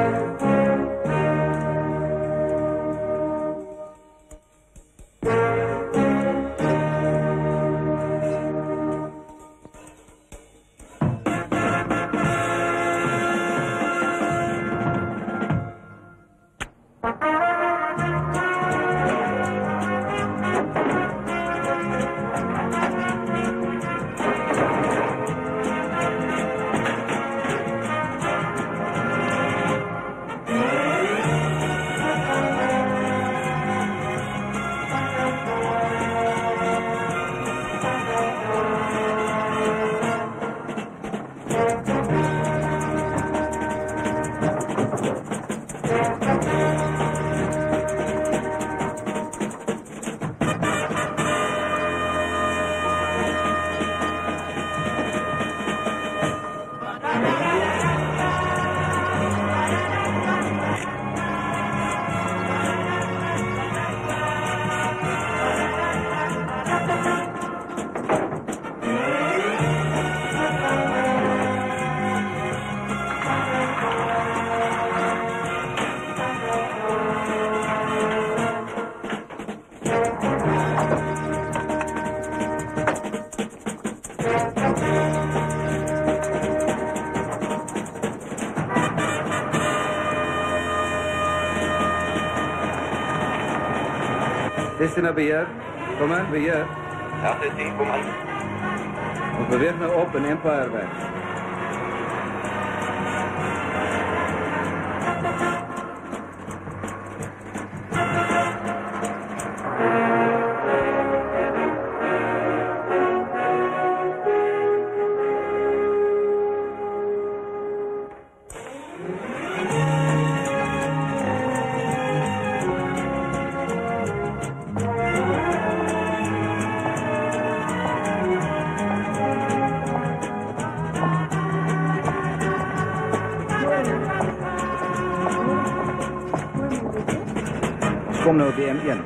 Bye. Naar beheer. Kom aan, beheer. 810, kom aan. We beweeg nou op en Empire weg. como no BMN.